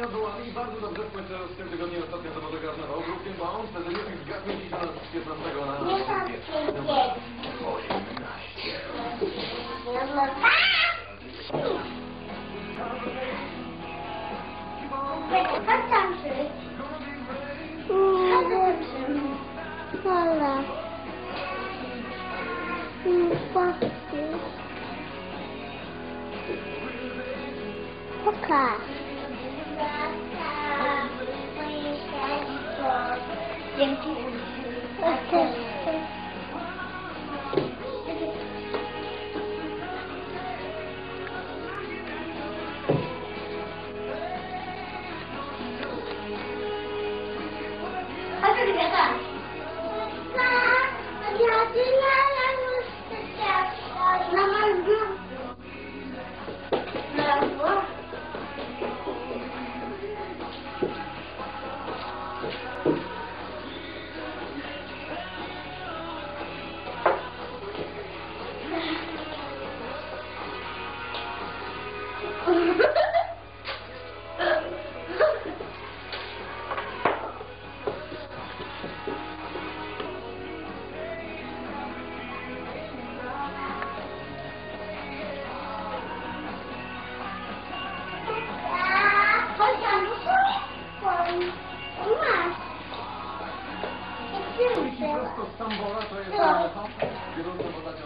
nie odwołali i bardzo dobrze wpływa w tym tygodniu ostatnio do Bożego na Wałbrówkiem, bo on wtedy nie zgadnie dziś na 15 na Wałbrówkie. Hola. Hola. Mm, 进这。里边干。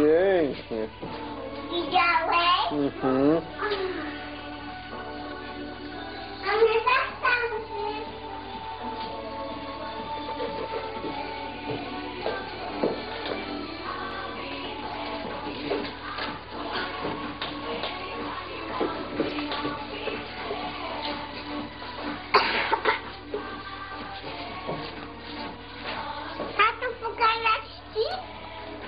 Yes. Mm-hmm. Uh-huh.